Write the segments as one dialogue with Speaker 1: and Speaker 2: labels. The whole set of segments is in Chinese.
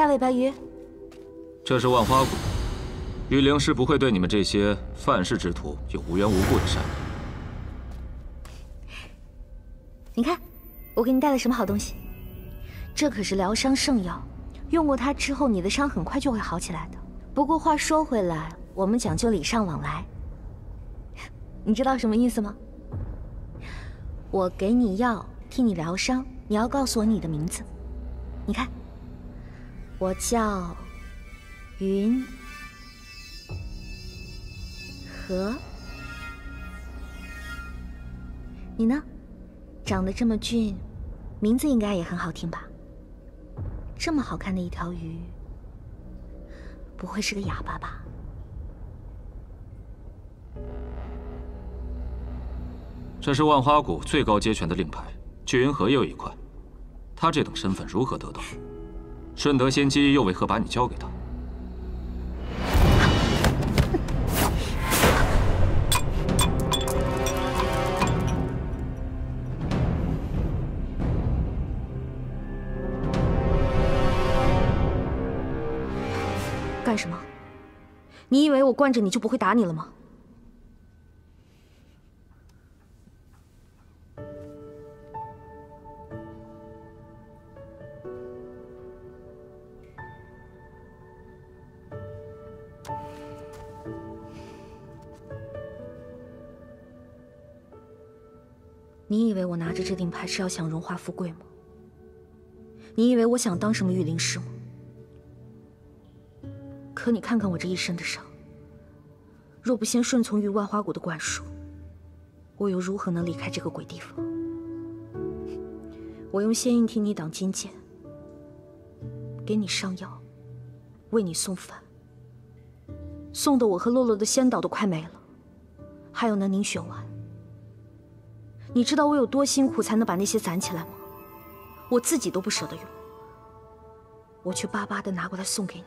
Speaker 1: 大尾巴鱼，
Speaker 2: 这是万花谷，玉灵师不会对你们这些犯事之徒有无缘无故的善意。
Speaker 1: 你看，我给你带了什么好东西？这可是疗伤圣药，用过它之后，你的伤很快就会好起来的。不过话说回来，我们讲究礼尚往来，你知道什么意思吗？我给你药，替你疗伤，你要告诉我你的名字。你看，我叫云和，你呢？长得这么俊，名字应该也很好听吧？这么好看的一条鱼，不会是个哑巴吧？
Speaker 2: 这是万花谷最高阶权的令牌，巨云河也有一块。他这等身份如何得到？顺德仙姬又为何把你交给他？
Speaker 1: 干什么？你以为我惯着你就不会打你了吗？你以为我拿着这令牌是要想荣华富贵吗？你以为我想当什么御灵师吗？可你看看我这一身的伤，若不先顺从于万花谷的灌输，我又如何能离开这个鬼地方？我用仙印替你挡金剑，给你上药，为你送饭，送的我和洛洛的仙岛都快没了，还有那凝血丸。你知道我有多辛苦才能把那些攒起来吗？我自己都不舍得用，我却巴巴的拿过来送给你。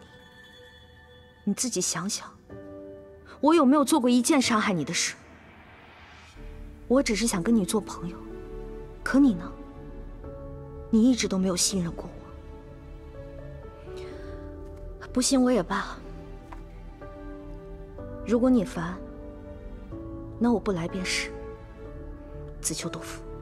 Speaker 1: 你自己想想，我有没有做过一件伤害你的事？我只是想跟你做朋友，可你呢？你一直都没有信任过我。不信我也罢。如果你烦，那我不来便是。自求豆腐。